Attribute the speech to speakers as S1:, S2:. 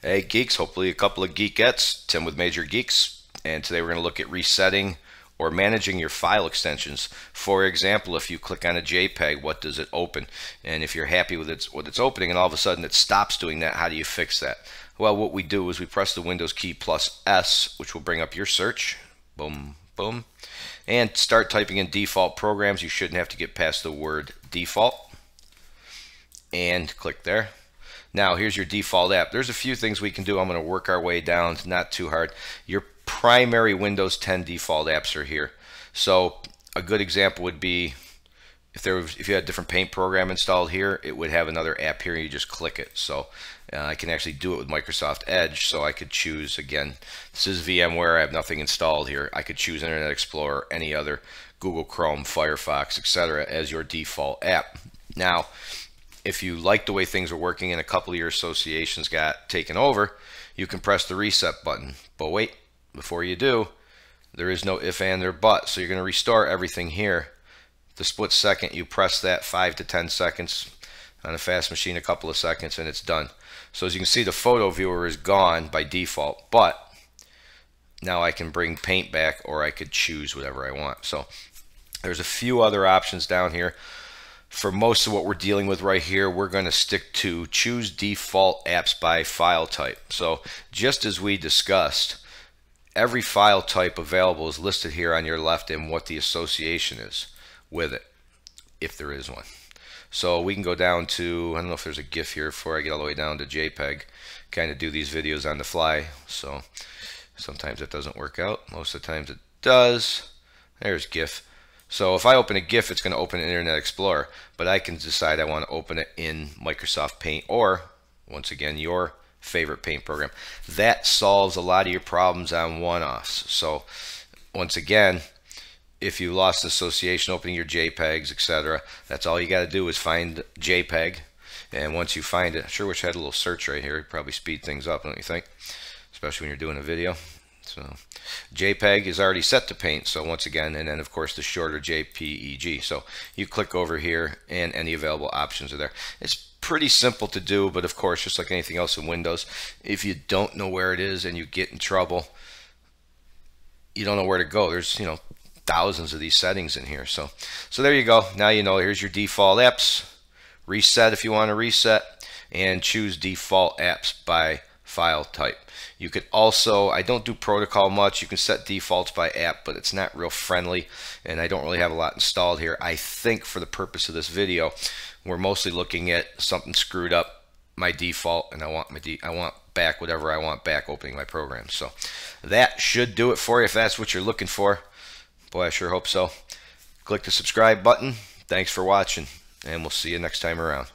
S1: Hey geeks, hopefully a couple of geekettes. Tim with Major Geeks, and today we're going to look at resetting or managing your file extensions. For example, if you click on a JPEG, what does it open? And if you're happy with its, what it's opening and all of a sudden it stops doing that, how do you fix that? Well, what we do is we press the Windows key plus S, which will bring up your search. Boom, boom. And start typing in default programs. You shouldn't have to get past the word default. And click there. Now here's your default app. There's a few things we can do. I'm going to work our way down. It's not too hard. Your primary Windows 10 default apps are here. So a good example would be if there was, if you had a different paint program installed here, it would have another app here. You just click it. So uh, I can actually do it with Microsoft Edge. So I could choose again. This is VMware. I have nothing installed here. I could choose Internet Explorer, any other Google Chrome, Firefox, etc. as your default app. Now, if you like the way things are working and a couple of your associations got taken over, you can press the reset button. But wait, before you do, there is no if and or but. So you're going to restore everything here. The split second, you press that 5 to 10 seconds on a fast machine, a couple of seconds, and it's done. So as you can see, the photo viewer is gone by default, but now I can bring paint back or I could choose whatever I want. So there's a few other options down here for most of what we're dealing with right here, we're going to stick to choose default apps by file type. So just as we discussed, every file type available is listed here on your left and what the association is with it, if there is one. So we can go down to, I don't know if there's a GIF here before I get all the way down to JPEG, kind of do these videos on the fly. So sometimes it doesn't work out. Most of the times it does. There's GIF. So if I open a GIF, it's going to open Internet Explorer, but I can decide I want to open it in Microsoft Paint or, once again, your favorite paint program. That solves a lot of your problems on one-offs. So once again, if you lost association opening your JPEGs, etc., that's all you got to do is find JPEG. And once you find it, I sure wish I had a little search right here. It'd probably speed things up, don't you think? Especially when you're doing a video. So JPEG is already set to paint. So once again, and then of course the shorter JPEG. So you click over here and any available options are there. It's pretty simple to do, but of course, just like anything else in Windows, if you don't know where it is and you get in trouble, you don't know where to go. There's, you know, thousands of these settings in here. So, so there you go. Now you know, here's your default apps. Reset if you want to reset and choose default apps by file type. You could also, I don't do protocol much, you can set defaults by app, but it's not real friendly, and I don't really have a lot installed here. I think for the purpose of this video, we're mostly looking at something screwed up, my default, and I want my de I want back whatever I want back opening my program. So that should do it for you if that's what you're looking for. Boy, I sure hope so. Click the subscribe button. Thanks for watching, and we'll see you next time around.